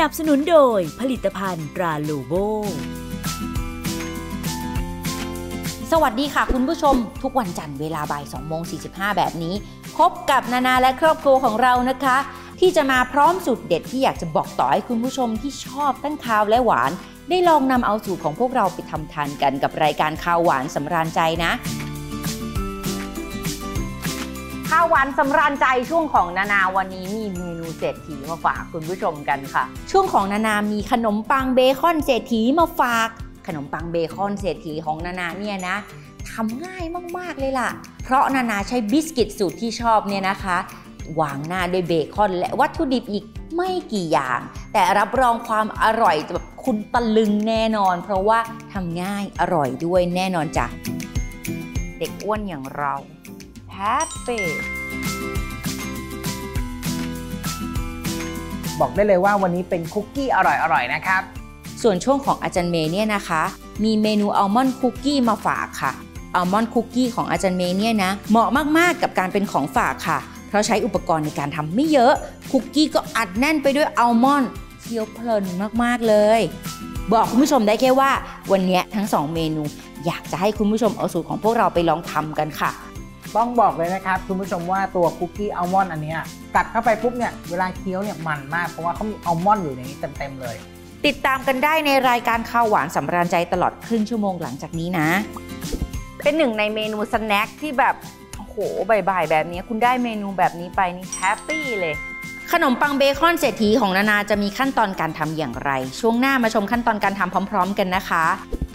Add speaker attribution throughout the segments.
Speaker 1: นับสนุนโดยผลิตภัณฑ์ตราลูโบ
Speaker 2: สวัสดีค่ะคุณผู้ชม ทุกวันจันทร์เวลาบ่าย2โมง45 แบบนี้ พบกับนานาและครอบครัวของเรานะคะ ที่จะมาพร้อมสูตรเด็ดที่อยากจะบอกต่อให้คุณผู้ชมที่ชอบทั้งคาวและหวาน ได้ลองนำเอาสูตรของพวกเราไปทำทานกันกับรายการข้าวหวานสำราญใจนะ ข้าวหวานสำราญใจช่วงของนานาวันนี้มีเมนูเศรษฐีมาฝากคุณผู้ชมกันค่ะ ช่วงของนานามีขนมปังเบคอนเศรษฐีมาฝาก ขนมปังเบคอนเศรษฐีของนานาเนี่ยนะทำง่ายมากๆเลยล่ะ เพราะนานาใช้บิสกิตสูตรที่ชอบเนี่ยนะคะวางหน้าด้วยเบคอนและวัตถุดิบอีกไม่กี่อย่าง แต่รับรองความอร่อยแบบคุณตะลึงแน่นอน เพราะว่าทำง่ายอร่อยด้วยแน่นอนจ้ะเด็กอ้วนอย่างเรา happy
Speaker 3: บอกได้เลยว่าวันนี้เป็นคุกกี้อร่อยๆ นะครับ
Speaker 2: ส่วนช่วงของอาจารย์เมย์เนี่ยนะคะ มีเมนูอัลมอนด์คุกกี้มาฝากค่ะอัลมอนด์คุกกี้ของอาจารย์เมย์เนี่ยนะ เหมาะมากๆกับการเป็นของฝากค่ะ เพราะใช้อุปกรณ์ในการทำไม่เยอะ คุกกี้ก็อัดแน่นไปด้วยอัลมอนด์เคี้ยวเพลินมากๆเลยบอกคุณผู้ชมได้แค่ว่า วันนี้ทั้งสองเมนู อยากจะให้คุณผู้ชมเอาสูตรของพวกเราไปลองทำกันค่ะ
Speaker 3: ต้องบอกเลยนะครับคุณผู้ชมว่าตัวคุกกี้อัลมอนด์อันเนี้ยกัดเข้าไปปุ๊บเนี่ยเวลาเคี้ยวเนี่ยมันมากเพราะว่าเขามีอัลมอนด์อยู่ในนี้เต็มๆเลย
Speaker 2: ติดตามกันได้ในรายการคาวหวานสำราญใจตลอดครึ่งชั่วโมงหลังจากนี้นะ เป็นหนึ่งในเมนู snack ที่แบบโอ้โหบ่ายๆแบบนี้คุณได้เมนูแบบนี้ไปนี่ happy เลยขนมปังเบคอนเศรษฐีของนานาจะมีขั้นตอนการทำอย่างไร ช่วงหน้ามาชมขั้นตอนการทำพร้อม ๆ กันนะคะ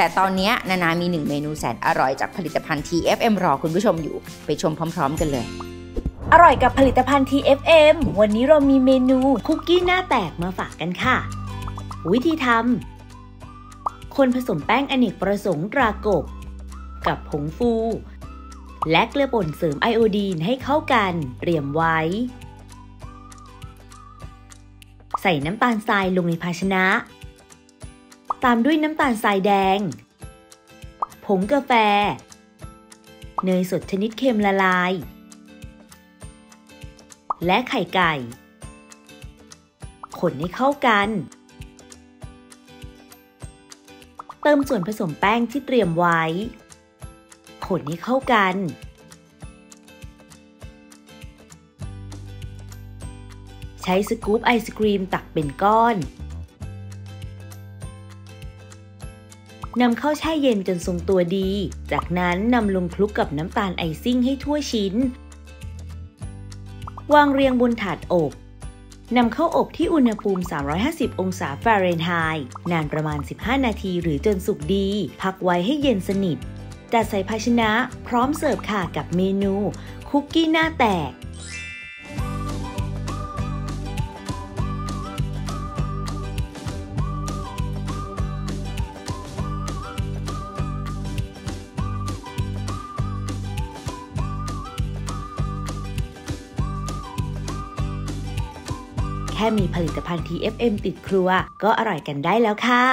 Speaker 2: แต่ตอนนี้นานามีหนึ่งเมนูแสนอร่อยจากผลิตภัณฑ์ TFM รอคุณผู้ชมอยู่ ไปชมพร้อม ๆ กันเลย
Speaker 1: อร่อยกับผลิตภัณฑ์ TFM วันนี้เรามีเมนูคุกกี้หน้าแตกมาฝากกันค่ะ วิธีทำคนผสมแป้งอเนกประสงค์ตรากบ กับผงฟู และเกลือป่นเสริมไอโอดีนให้เข้ากันเตรียมไว้ ใส่น้ำตาลทรายลงในภาชนะ ตามด้วยน้ำตาลทรายแดง ผงกาแฟ เนยสดชนิดเค็มละลาย และไข่ไก่คนให้เข้ากัน เติมส่วนผสมแป้งที่เตรียมไว้คนให้เข้ากันใช้สกู๊ปไอศกรีมตักเป็นก้อน นำเข้าแช่เย็นจนทรงตัวดี จากนั้นนำลงคลุกกับน้ำตาลไอซิ่งให้ทั่วชิ้น วางเรียงบนถาดอบนำเข้าอบที่อุณหภูมิ 350 องศาฟาเรนไฮต์ นานประมาณ 15 นาทีหรือจนสุกดี พักไว้ให้เย็นสนิท จัดใส่ภาชนะ พร้อมเสิร์ฟค่ะกับเมนู คุกกี้หน้าแตก ค่มีผลิตภัณฑ์ TFM ติดครัว ก็อร่อยกันได้แล้วค่ะ